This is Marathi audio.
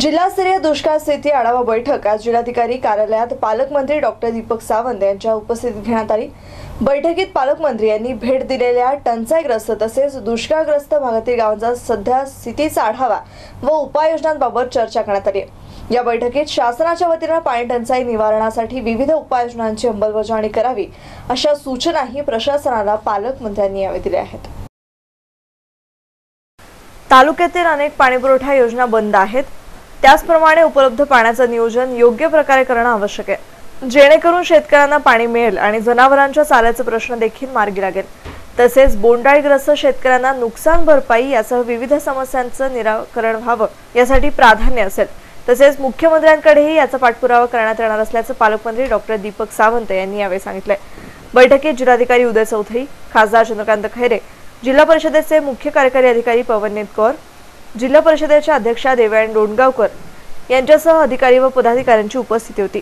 जिल्हास्तरीय दुष्काळ स्थिती आढावा बैठक आज जिल्हाधिकारी कार्यालयात पालकमंत्री डॉक्टर दीपक सावंत यांच्या उपस्थितीत घेण्यात आली. बैठकीत पालकमंत्री यांनी भेट दिलेल्या टंचाईग्रस्त तसेच दुष्काळग्रस्त भागातील गावांचा सध्या स्थितीचा आढावा व उपाययोजनांबाबत चर्चा करण्यात आली. या बैठकीत शासनाच्या वतीनं पाणी टंचाई निवारणासाठी विविध उपाययोजनांची अंमलबजावणी करावी अशा सूचनाही प्रशासनाला पालकमंत्र्यांनी यावेळी दिल्या आहेत. तालुक्यातील अनेक पाणीपुरवठा योजना बंद आहेत. त्याचप्रमाणे उपलब्ध पाण्याचं नियोजन योग्य प्रकारे करणं आवश्यक आहे. जेणेकरून शेतकऱ्यांना पाणी मिळेल आणि जनावरांच्या चाऱ्याचा प्रश्न देखील मार्गी लागेल. तसेच बोंडाळीग्रस्त शेतकऱ्यांना नुकसान भरपाई यासह विविध समस्यांचं निराकरण व्हावं यासाठी प्राधान्य असेल. तसेच मुख्यमंत्र्यांकडेही याचा पाठपुरावा करण्यात येणार असल्याचं पालकमंत्री डॉक्टर दीपक सावंत यांनी यावेळी सांगितलंय. बैठकीत जिल्हाधिकारी उदय चौधरी खासदार चंद्रकांत खैरे जिल्हा परिषदेचे मुख्य कार्यकारी अधिकारी पवननीत कौर जिल्हा परिषदेच्या अध्यक्षा देवयानी डोणगावकर यांच्यासह अधिकारी व पदाधिकाऱ्यांची उपस्थिती होती.